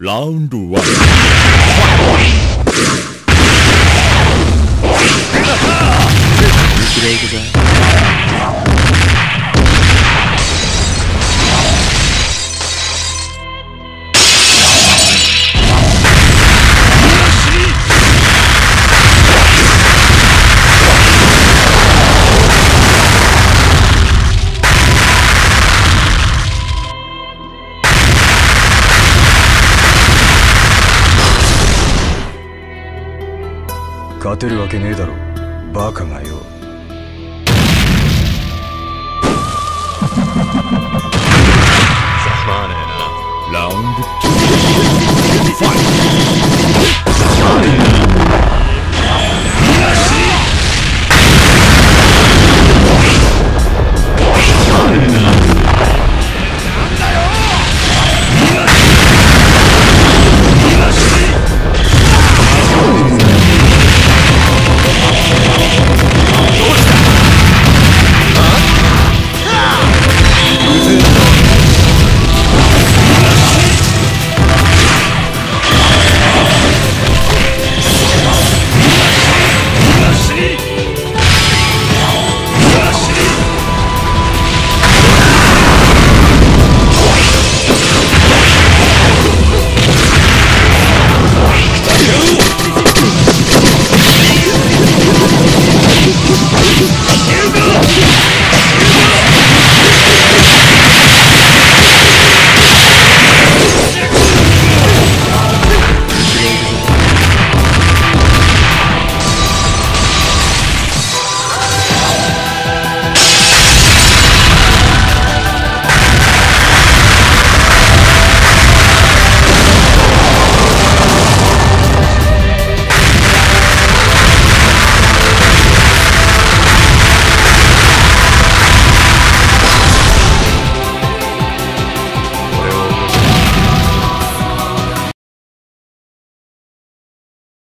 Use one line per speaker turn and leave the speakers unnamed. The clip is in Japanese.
ラウ
勝てるわけねえだろ。バカがよ。
ラウンド2ファイト